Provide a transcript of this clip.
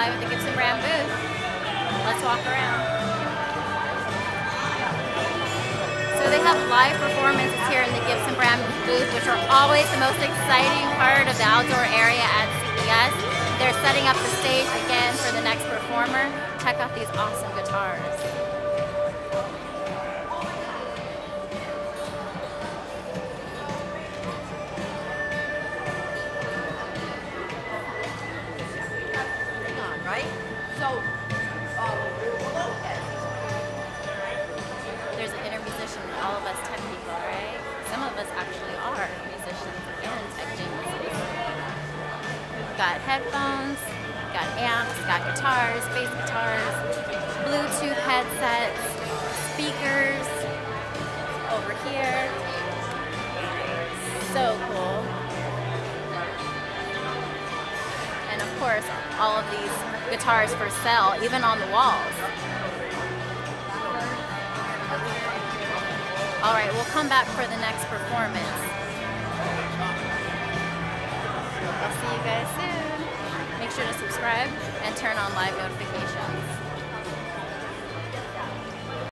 live at the Gibson Brand booth. Let's walk around. So they have live performances here in the Gibson Brand booth, which are always the most exciting part of the outdoor area at CES. They're setting up the stage again for the next performer. Check out these awesome guitars. So, um, There's an inner musician, in all of us tech people, right? Some of us actually are musicians and tech geniuses. We've got headphones, we've got amps, got guitars, bass guitars, Bluetooth headsets, speakers over here. So course, all of these guitars for sale, even on the walls. All right, we'll come back for the next performance. I'll see you guys soon. Make sure to subscribe and turn on live notifications.